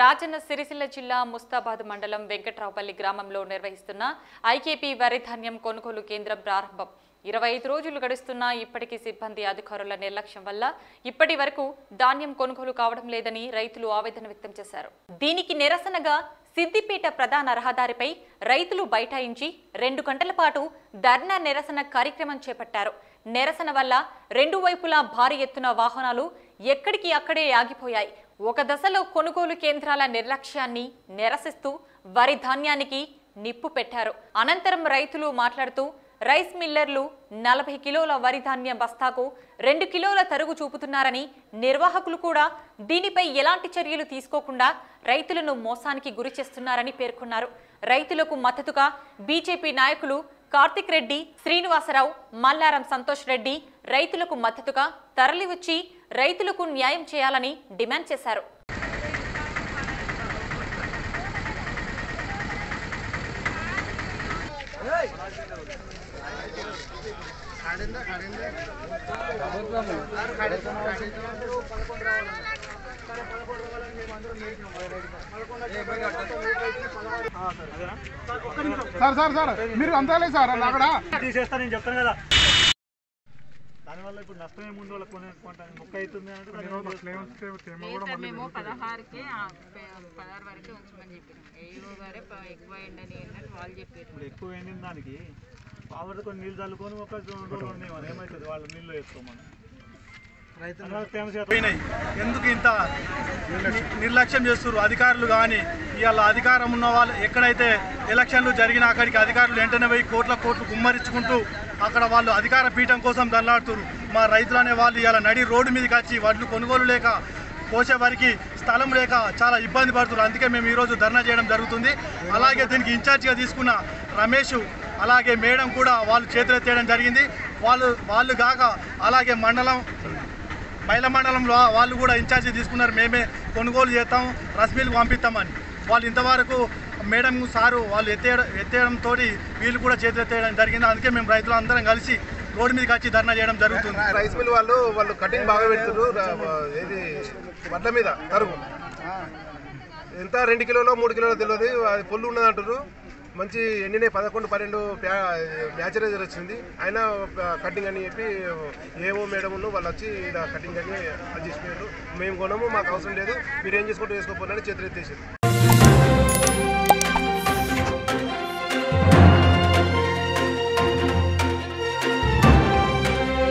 రాజన్న సిరిసిల్ల జిల్లా ముస్తాబాద్ మండలం వెంకట్రావుపల్లి గ్రామంలో నిర్వహిస్తున్న ఐకేపీ వరి ధాన్యం కొనుగోలు కేంద్రం ప్రారంభం. ఇరవై ఐదు రోజులు గడుస్తున్నా ఇప్పటికీ సిబ్బంది అధికారుల నిర్లక్ష్యం వల్ల ఇప్పటి వరకు ధాన్యం కొనుగోలు కావడం లేదని రైతులు ఆవేదన వ్యక్తం చేశారు. దీనికి నిరసనగా సిద్దిపేట ప్రధాన రహదారిపై రైతులు బైఠాయించి రెండు గంటల పాటు ధర్నా నిరసన కార్యక్రమం చేపట్టారు. నిరసన వల్ల రెండు వైపులా భారీ ఎత్తున వాహనాలు ఎక్కడికి అక్కడే ఆగిపోయాయి. ఒక దశలో కొనుగోలు కేంద్రాల నిర్లక్ష్యాన్ని నిరసిస్తూ వరి ధాన్యానికి నిప్పు పెట్టారు. అనంతరం రైతులు మాట్లాడుతూ రైస్ మిల్లర్లు నలభై కిలోల వరి ధాన్యం బస్తాకు రెండు కిలోల తరుగు చూపుతున్నారని నిర్వాహకులు కూడా దీనిపై ఎలాంటి చర్యలు తీసుకోకుండా రైతులను మోసానికి గురి చేస్తున్నారని పేర్కొన్నారు. రైతులకు మద్దతుగా బీజేపీ నాయకులు కార్తిక్ రెడ్డి శ్రీనివాసరావు మల్లారం సంతోష్ రెడ్డి రైతులకు మద్దతుగా తరలివచ్చి రైతులకు న్యాయం చేయాలని డిమాండ్ చేశారు. సార్ సార్ సార్ మీరు అంతలే సార్ అలా అక్కడ. తీసేస్తా నేను చెప్తాను కదా. దానివల్ల ఇప్పుడు నష్టమే ముందు వాళ్ళకి కొనే కొంటాను మొక్క అవుతుంది అంటే దాన్ని ఏం చేస్తాం? లేదు సార్ మేము పదహారుకే ఆ, ప- పదహారు వరకే ఉంచమని చెప్పినాం. ఏఈఓ గారే ప- ఎక్కువ ఎండని వాళ్ళు చెప్పారు ఇప్పుడు ఎక్కువ ఎండిన దానికి. కొన్ని నీళ్ళు చల్లుకొని ఒక రోజులు ఏమవుతుంది వాళ్ళు నీళ్ళు వేసుకోమని. ఎందుకు ఇంత నిర్లక్ష్యం. చేస్తున్నారు. అధికారులు కానీ ఇవాళ అధికారం ఉన్న వాళ్ళు ఎక్కడైతే ఎలక్షన్లు జరిగినా అక్కడికి అధికారులు వెంటనే పోయి కోట్ల కోట్లు గుమ్మరించుకుంటూ అక్కడ వాళ్ళు అధికార పీఠం కోసం దల్లాడుతున్నారు మా రైతులు అనే వాళ్ళు ఇవాళ నడి రోడ్డు మీదకి వచ్చి వడ్లు కొనుగోలు లేక కోసే వారికి స్థలం లేక చాలా ఇబ్బంది పడుతున్నారు. అందుకే మేము ఈరోజు ధర్నా చేయడం జరుగుతుంది. అలాగే దీనికి ఇన్ఛార్జ్గా తీసుకున్న రమేష్ అలాగే మేడం కూడా వాళ్ళు చేతులు చేతులెత్తేయడం జరిగింది. వాళ్ళు వాళ్ళు కాక అలాగే మండలం మహిళ మండలంలో వాళ్ళు కూడా ఇన్ఛార్జి తీసుకున్నారు. మేమే కొనుగోలు చేస్తాం రస్మీలకు పంపిస్తామని. వాళ్ళు ఇంతవరకు మేడం సారు వాళ్ళు ఎత్తేయడం ఎత్తేయడంతో వీళ్ళు కూడా చేతులు ఎత్తేయడం జరిగింది. అందుకే మేము రైతులు అందరం కలిసి రోడ్డు మీదకి వచ్చి ధర్నా చేయడం జరుగుతుంది. రైస్ మిల్ వాళ్ళు వాళ్ళు కటింగ్ బాగా పెడుతున్నారు ఏది? వడ్ల మీద తరుగు ఎంత? రెండు కిలోలో మూడు కిలోలో తెలియదు అది పొల్లు ఉన్నది అంటారు మంచి ఎండినే పదకొండు పన్నెండు మ్యాచరైజర్ వచ్చింది. ఆయన కటింగ్ అని చెప్పి ఏవో మేడం వాళ్ళు వచ్చి ఇలా కటింగ్ అని అది చేసిపోయారు మేము కొనము మాకు అవసరం లేదు. మీరు ఏం చేసుకుంటూ వేసుకోపోయినా చేతులు ఎత్తేసారు